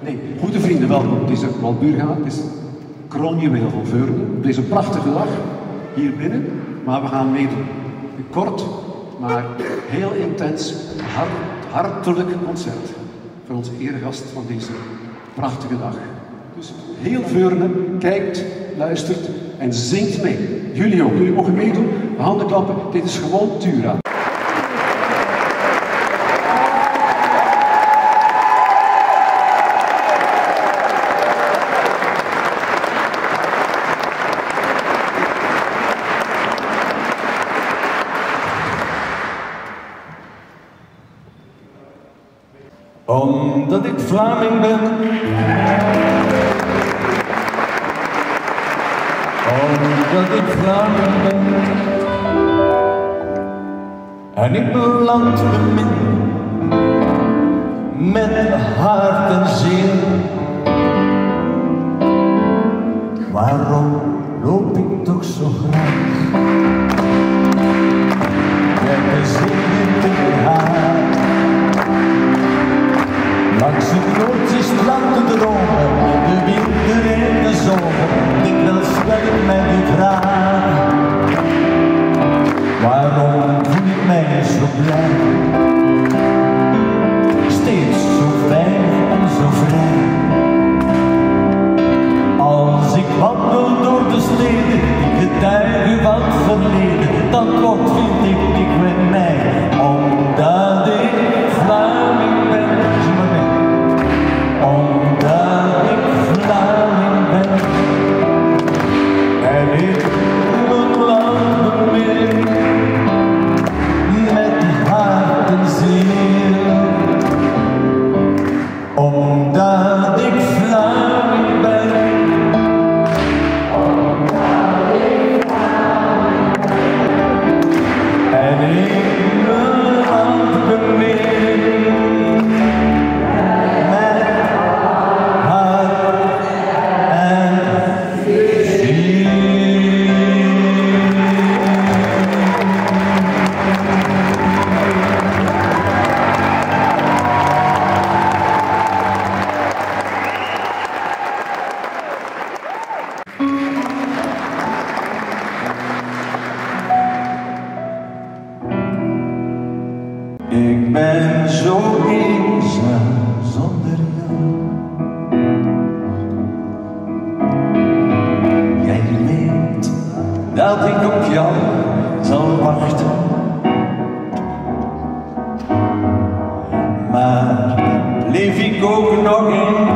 Nee, goede vrienden, welkom. Het is een Walburga, het is kroonjuweel van Veurne. Is een prachtige dag hier binnen, maar we gaan meedoen. Een kort, maar heel intens, hart, hartelijk concert voor onze eregast van deze prachtige dag. Dus heel Veurne kijkt, luistert en zingt mee. Jullie ook, jullie mogen meedoen, handen klappen. Dit is gewoon Tura. Omdat ik Vlaming ben. Omdat ik Vlaming ben. En ik mijn land bemin. Met hart en ziel. Waarom wandel door de steden, ik getuige het verleden, dan klopt vind ik ik met mij, omdat ik Vlaming ben. Zie. Omdat dat ik op jou zal wachten. Maar leef ik ook nog in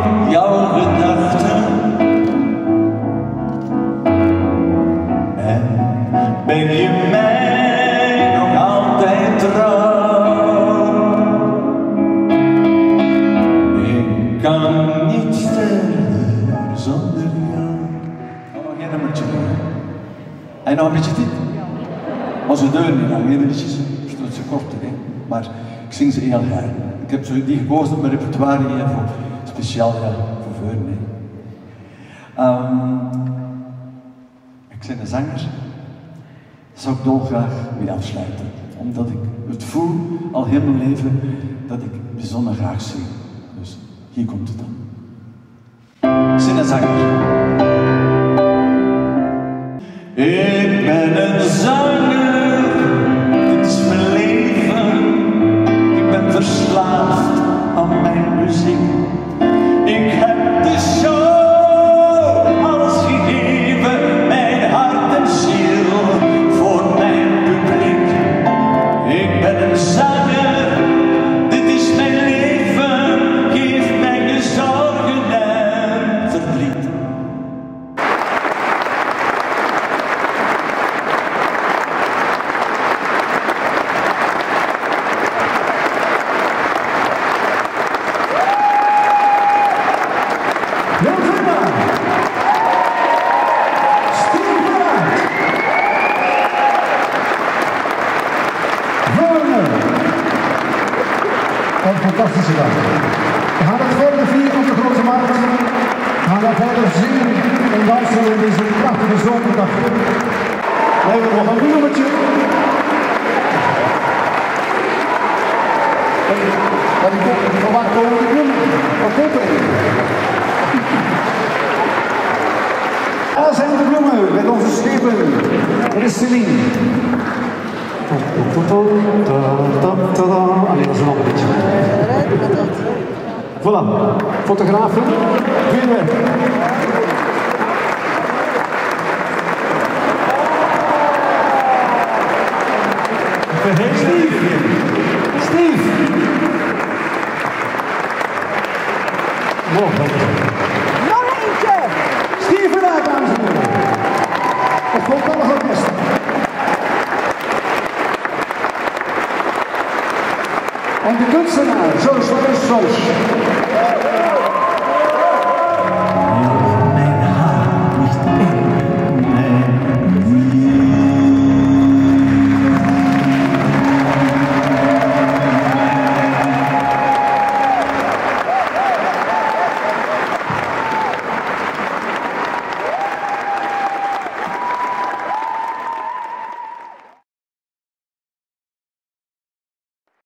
En nog een beetje dit. Onze deur niet lang, ze korter, hè. Maar ik zing ze heel graag. Ik heb zo die gekozen op mijn repertoire hier voor speciaal ja, voor Veurne. hè. Ehm, ik ben een zanger. Zou ik dolgraag mee afsluiten. Omdat ik het voel al heel mijn leven dat ik bijzonder graag zing. Dus hier komt het dan. Ik ben een zanger. Fantastische dag. We gaan het volgende vier op de Grote Markt. We gaan daar verder zien en dansen in deze prachtige zomerdag. We hebben nog een nummertje. Wat ik ook, van waar komen bloemen? Wat komt er? Daar zijn de bloemen met onze schepen. Er is Celine. Allee, Voilà, fotografen, weer weg. Steve! Steve! Nog Nog eentje! Steve eruit, dames en heren. Het voltallig orkest. En de kunstenaar, George Lorenz George.